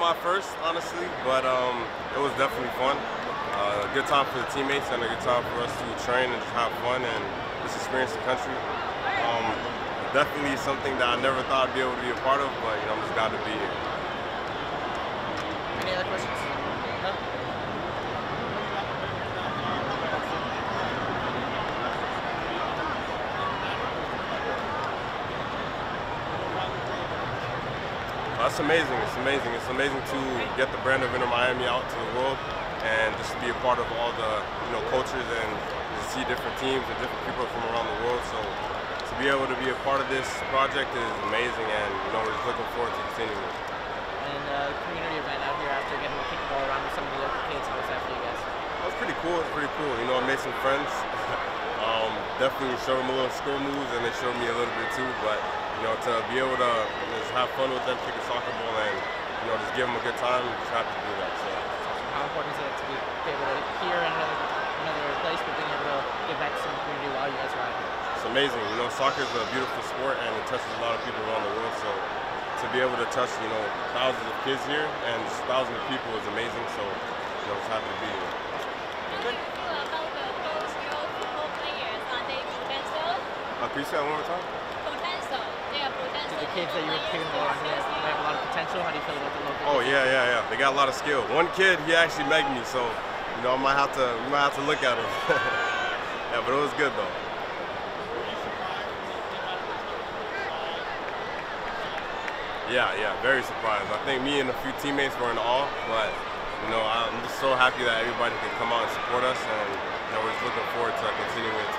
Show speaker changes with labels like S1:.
S1: my first, honestly, but um, it was definitely fun. Uh, a good time for the teammates and a good time for us to train and just have fun and just experience the country. Um, definitely something that I never thought I'd be able to be a part of, but you know, I'm just glad to be here. That's amazing. It's amazing. It's amazing to get the brand of Inter Miami out to the world and just to be a part of all the you know cultures and to see different teams and different people from around the world. So to be able to be a part of this project is amazing, and you know we're just looking forward to continuing it.
S2: And uh, community event out here after getting the kickball around with some of the local kids. How was that for you guys?
S1: That was pretty cool. It's pretty cool. You know, I made some friends. um, definitely showed them a little skill moves, and they showed me a little bit too. But you know, to be able to just have fun with them, kick a soccer ball, and you know, just give them a good time, I'm just happy to do that. So.
S2: How important is it to be, be able to hear in another, another place, but being able to give back to some community while you guys are out here?
S1: It's amazing. You know, soccer is a beautiful sport, and it touches a lot of people around the world. So to be able to touch, you know, thousands of kids here and thousands of people is amazing. So you know, just happy to be here.
S3: How do you feel about the girls football players? Are they potential?
S1: Uh, can you that one more time?
S3: Potential. They are potential.
S2: The kids that you were the ball around here, they have a lot of potential. How do you feel about the local?
S1: Oh yeah, yeah, yeah. They got a lot of skill. One kid, he actually made me, so you know I might have to, we might have to look at him. yeah, but it was good though. Yeah, yeah, very surprised. I think me and a few teammates were in awe, but you know I'm just so happy that everybody could come out and support us, and you know we're just looking forward to continuing.